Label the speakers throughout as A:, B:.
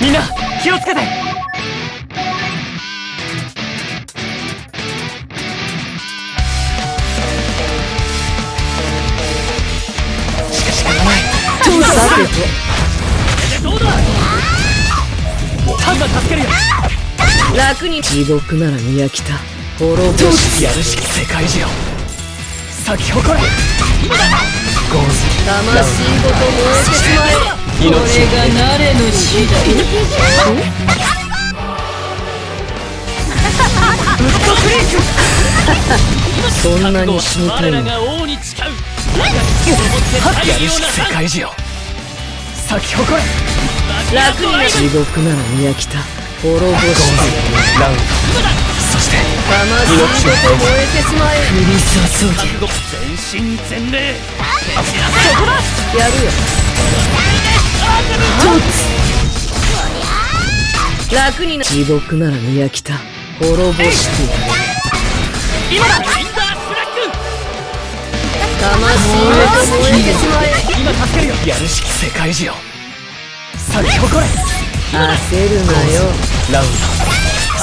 A: みんな気をつけて。しかしかない。
B: さてと
A: どうだ？タンが助けるよ
B: 楽に地獄なら宮北滅ぼし
A: やるしき世界中咲き誇れゴーズ
B: 魂ごと燃えてしまえ
A: 命
B: がの次第そんなに死にたいの
A: 我らが王に誓うやる世界中咲き誇れ
B: 楽にな地獄なら宮北滅ぼし
A: ラウンそして
B: 魂ごと燃えてしまえ降り注
A: 覚悟全身全霊
B: やるよ楽にな。地獄なら宮北滅ぼしてやる。
A: 今だリンダースラック。
B: 魂ごと燃えてしまえ。
A: 今助けるよやるしき世界中よ咲き誇れ
B: 焦る。なよ
A: ラウンド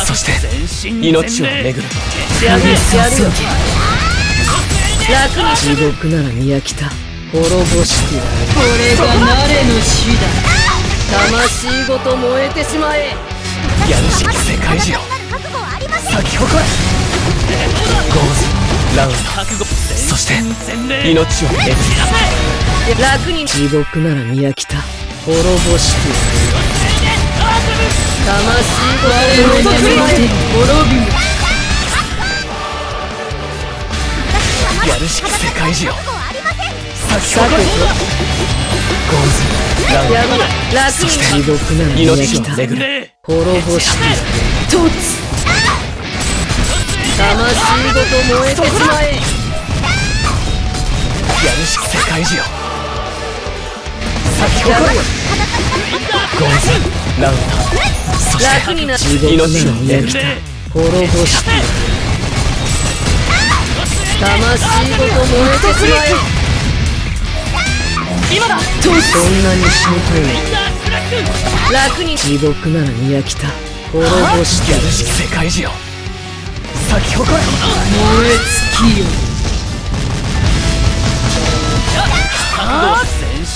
A: そして命を巡る。
B: やる。やる。よ楽に地獄なら宮北滅ぼし。てやるこれが慣れの死だ。魂ごと燃えてしまえ。
A: やるしき世界中よ咲き誇れゴーズラウンド。そして命を巡る。
B: 楽に。地獄なら宮北滅ぼし。てやる魂ごと燃えてしまえ。滅びよ
A: やるしき世界中
B: さて
A: 誇れゴーズラウンド
B: とやる楽に地獄なら宮
A: 命を
B: 北
A: 巡る
B: 滅ぼし魂ごと燃えてしまえ
A: やるしき世界中よ。咲き誇れゴーズラウンドそして
B: 楽にな地獄なら
A: 命を
B: 宮北
A: 巡る
B: 滅ぼしてやる魂ごと燃えてしまえ
A: 今だ。
B: そんなに死にたい楽に。地獄なら宮北滅ぼしてやる
A: やるしき世界中よ咲き誇れ。
B: 燃え尽きよ。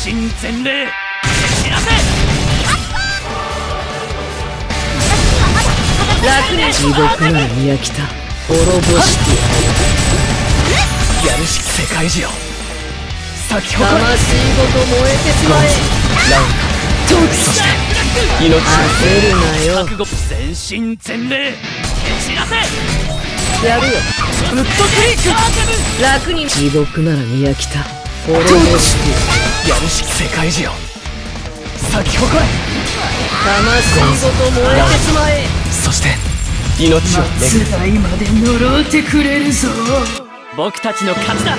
A: 全身全霊。知らせ。
B: 楽に地獄なら宮北滅ぼしてやる。
A: やるしき世界中よ咲き誇れ
B: 魂ごと燃えてしまえ。
A: ラウンドそして命を
B: 焦るなよ
A: 覚悟。全身全霊。知らせ。
B: やるよ。
A: ウッドクリーク。
B: 楽に地獄なら宮北滅ぼしてやる
A: やるしき世界中よ。咲き誇れ
B: 魂ごと燃えてしまえ。
A: そして命を巡る。
B: 代まで呪ってくれるぞ。
A: 僕たちの勝ちだ